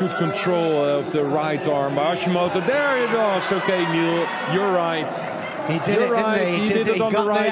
Good control uh, of the right arm by Hashimoto. There it was. Okay, Neil, you're right. He did You're it, didn't right. he? He, did, it, on the right